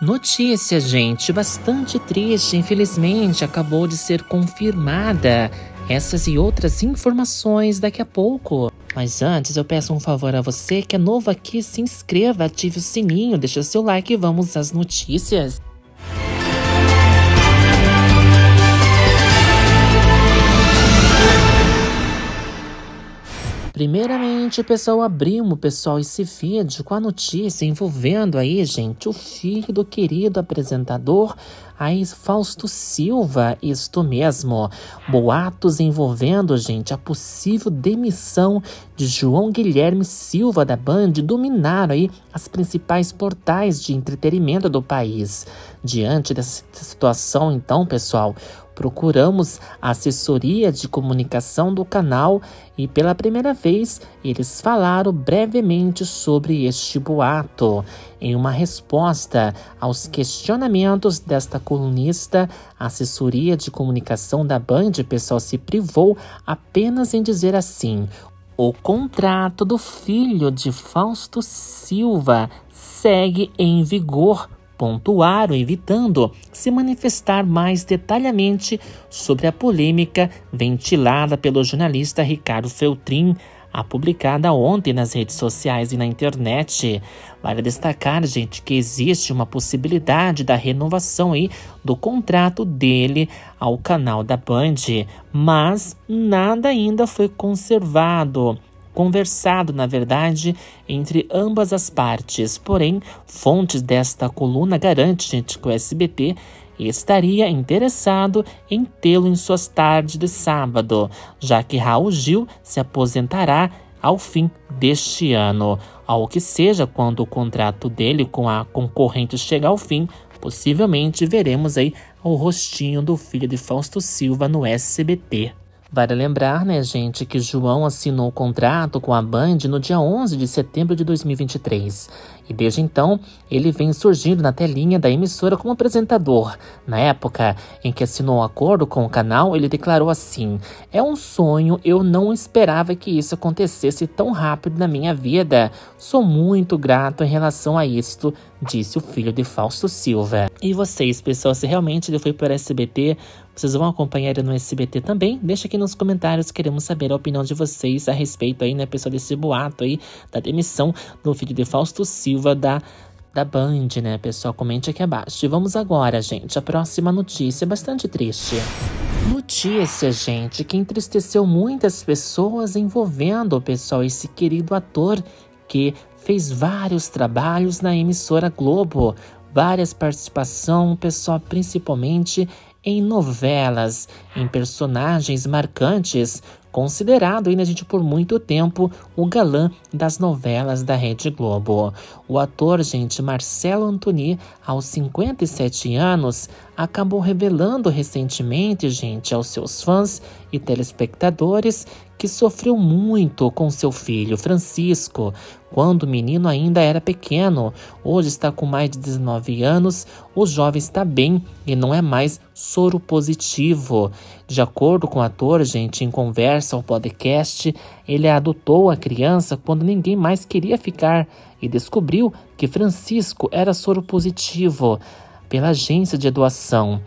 Notícia, gente, bastante triste, infelizmente acabou de ser confirmada. Essas e outras informações daqui a pouco. Mas antes eu peço um favor a você que é novo aqui, se inscreva, ative o sininho, deixa seu like e vamos às notícias. Primeiramente, pessoal, abrimos, pessoal, esse vídeo com a notícia envolvendo aí, gente, o filho do querido apresentador aí Fausto Silva, isto mesmo. Boatos envolvendo, gente, a possível demissão de João Guilherme Silva da Band dominaram aí as principais portais de entretenimento do país. Diante dessa situação, então, pessoal, procuramos a assessoria de comunicação do canal e pela primeira vez eles falaram brevemente sobre este boato. Em uma resposta aos questionamentos desta colunista, a assessoria de comunicação da Band pessoal se privou apenas em dizer assim: o contrato do filho de Fausto Silva segue em vigor pontuaram evitando se manifestar mais detalhadamente sobre a polêmica ventilada pelo jornalista Ricardo Feltrin, a publicada ontem nas redes sociais e na internet. Vale destacar, gente, que existe uma possibilidade da renovação aí do contrato dele ao canal da Band, mas nada ainda foi conservado conversado, na verdade, entre ambas as partes. Porém, fontes desta coluna garantem gente, que o SBT estaria interessado em tê-lo em suas tardes de sábado, já que Raul Gil se aposentará ao fim deste ano. Ao que seja, quando o contrato dele com a concorrente chegar ao fim, possivelmente veremos aí o rostinho do filho de Fausto Silva no SBT. Vale lembrar, né, gente, que João assinou o contrato com a Band no dia 11 de setembro de 2023. E desde então, ele vem surgindo na telinha da emissora como apresentador. Na época em que assinou um acordo com o canal, ele declarou assim: É um sonho, eu não esperava que isso acontecesse tão rápido na minha vida. Sou muito grato em relação a isto, disse o filho de Fausto Silva. E vocês, pessoal, se realmente ele foi para SBT, vocês vão acompanhar ele no SBT também? Deixa aqui nos comentários, queremos saber a opinião de vocês a respeito aí, né, pessoal, desse boato aí da demissão do filho de Fausto Silva da da Band, né, pessoal? Comente aqui abaixo. E vamos agora, gente, a próxima notícia, bastante triste. Notícia, gente, que entristeceu muitas pessoas envolvendo, pessoal, esse querido ator que fez vários trabalhos na emissora Globo, várias participações, pessoal, principalmente em novelas, em personagens marcantes, considerado ainda gente por muito tempo o galã das novelas da Rede Globo. O ator, gente, Marcelo Antoni, aos 57 anos, acabou revelando recentemente, gente, aos seus fãs e telespectadores que sofreu muito com seu filho Francisco quando o menino ainda era pequeno. Hoje está com mais de 19 anos, o jovem está bem e não é mais soro positivo. De acordo com o ator, gente, em conversa ao podcast, ele adotou a criança quando ninguém mais queria ficar e descobriu que Francisco era soro positivo pela agência de doação.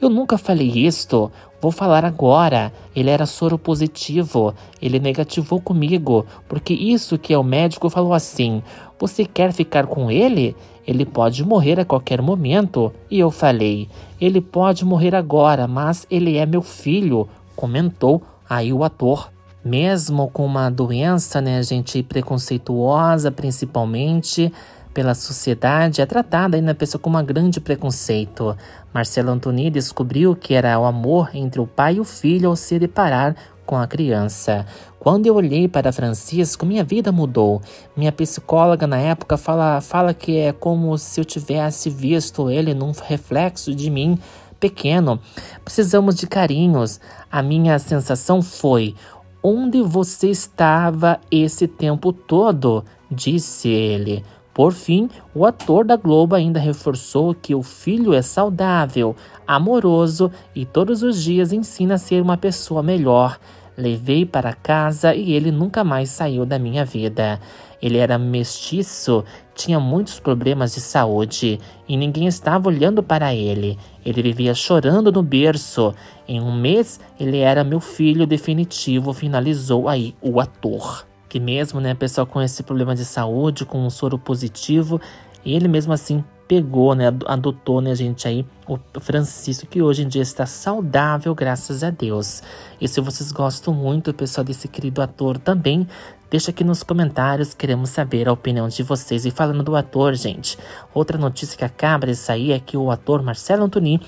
Eu nunca falei isto. Vou falar agora. Ele era soro positivo. Ele negativou comigo, porque isso que é o médico falou assim: Você quer ficar com ele? Ele pode morrer a qualquer momento. E eu falei: Ele pode morrer agora, mas ele é meu filho, comentou aí o ator. Mesmo com uma doença, né, gente, preconceituosa principalmente, pela sociedade é tratada ainda pessoa com um grande preconceito. Marcelo Antoni descobriu que era o amor entre o pai e o filho ao se deparar com a criança. Quando eu olhei para Francisco, minha vida mudou. Minha psicóloga na época fala, fala que é como se eu tivesse visto ele num reflexo de mim pequeno. Precisamos de carinhos. A minha sensação foi: onde você estava esse tempo todo? Disse ele. Por fim, o ator da Globo ainda reforçou que o filho é saudável, amoroso e todos os dias ensina a ser uma pessoa melhor. Levei para casa e ele nunca mais saiu da minha vida. Ele era mestiço, tinha muitos problemas de saúde e ninguém estava olhando para ele. Ele vivia chorando no berço. Em um mês, ele era meu filho definitivo, finalizou aí o ator. Que mesmo, né, pessoal com esse problema de saúde, com um soro positivo, ele mesmo assim pegou, né, adotou, né, gente aí, o Francisco, que hoje em dia está saudável, graças a Deus. E se vocês gostam muito, pessoal, desse querido ator também, Deixa aqui nos comentários, queremos saber a opinião de vocês. E falando do ator, gente, outra notícia que acaba de sair é que o ator Marcelo Antoni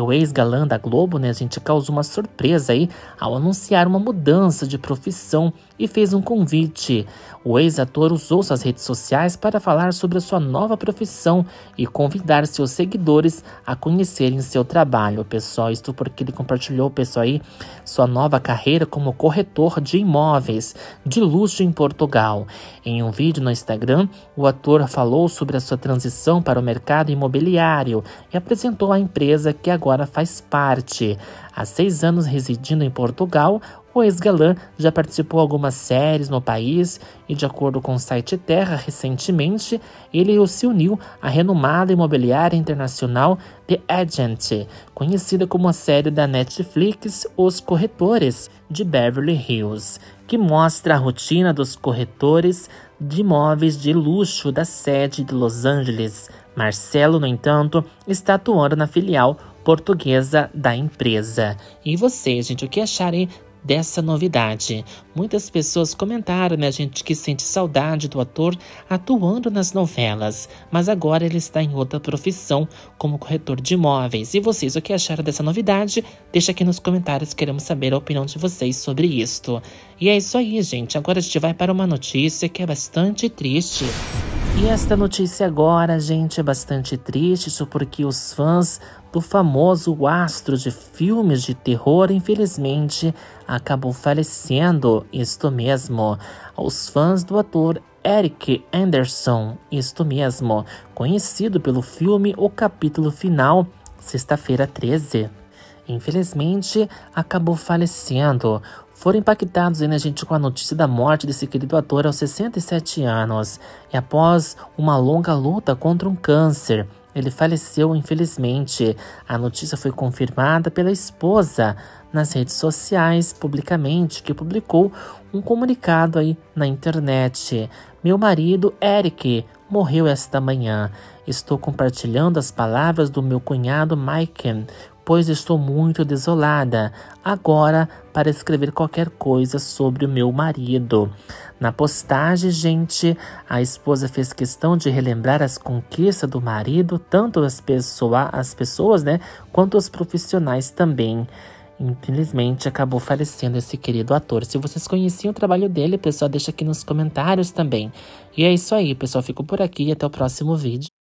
o ex-galã da Globo, né, a gente causou uma surpresa aí ao anunciar uma mudança de profissão e fez um convite. O ex-ator usou suas redes sociais para falar sobre a sua nova profissão e convidar seus seguidores a conhecerem seu trabalho, pessoal. Isto porque ele compartilhou, pessoal, aí sua nova carreira como corretor de imóveis de luxo em Portugal. Em um vídeo no Instagram, o ator falou sobre a sua transição para o mercado imobiliário e apresentou a empresa que agora agora faz parte. Há seis anos residindo em Portugal, o ex-galã já participou algumas séries no país e, de acordo com o site Terra, recentemente ele se uniu à renomada imobiliária internacional The Agent, conhecida como a série da Netflix Os Corretores de Beverly Hills, que mostra a rotina dos corretores de imóveis de luxo da sede de Los Angeles. Marcelo, no entanto, está atuando na filial portuguesa da empresa. E vocês, gente, o que acharem dessa novidade. Muitas pessoas comentaram, né, gente, que sente saudade do ator atuando nas novelas, mas agora ele está em outra profissão, como corretor de imóveis. E vocês, o que acharam dessa novidade? Deixa aqui nos comentários, queremos saber a opinião de vocês sobre isto. E é isso aí, gente. Agora a gente vai para uma notícia que é bastante triste. E esta notícia agora, gente, é bastante triste, isso porque os fãs do famoso astro de filmes de terror, infelizmente, acabou falecendo. Isto mesmo, os fãs do ator Eric Anderson, isto mesmo, conhecido pelo filme O Capítulo Final, sexta-feira 13. Infelizmente, acabou falecendo foram impactados ainda, gente, com a notícia da morte desse querido ator aos 67 anos. E após uma longa luta contra um câncer, ele faleceu infelizmente. A notícia foi confirmada pela esposa nas redes sociais publicamente, que publicou um comunicado aí na internet. Meu marido, Eric, morreu esta manhã. Estou compartilhando as palavras do meu cunhado Mike pois estou muito desolada agora para escrever qualquer coisa sobre o meu marido. Na postagem, gente, a esposa fez questão de relembrar as conquistas do marido, tanto as, pessoa, as pessoas, né, quanto os profissionais também. Infelizmente, acabou falecendo esse querido ator. Se vocês conheciam o trabalho dele, pessoal, deixa aqui nos comentários também. E é isso aí, pessoal. Fico por aqui e até o próximo vídeo.